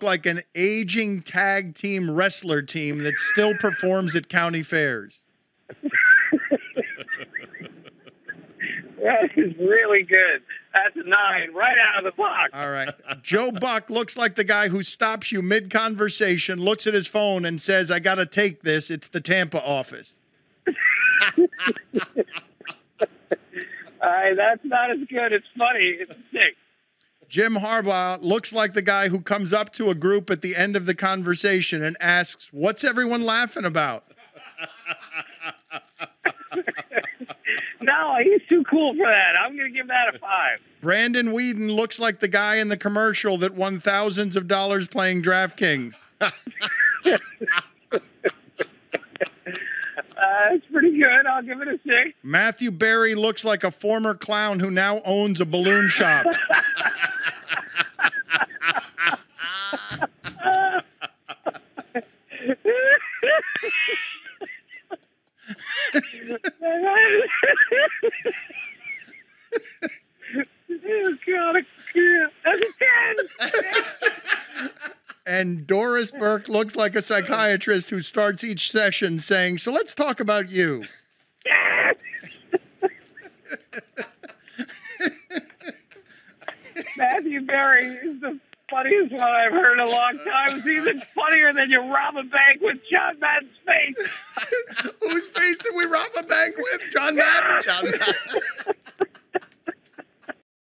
like an aging tag team wrestler team that still performs at county fairs. That is really good. That's a nine right out of the box. All right. Joe Buck looks like the guy who stops you mid conversation, looks at his phone, and says, I got to take this. It's the Tampa office. All right, that's not as good. It's funny. It's sick. Jim Harbaugh looks like the guy who comes up to a group at the end of the conversation and asks, What's everyone laughing about? No, he's too cool for that. I'm going to give that a five. Brandon Weeden looks like the guy in the commercial that won thousands of dollars playing DraftKings. Uh, it's pretty good. I'll give it a six. Matthew Berry looks like a former clown who now owns a balloon shop. oh, God, yeah. That's a 10. And Doris Burke looks like a psychiatrist who starts each session saying, So let's talk about you. Matthew Berry is the funniest one I've heard in a long time. It's even funnier than you rob a bank with John Madden's face. A bank with? John Madden. John Madden.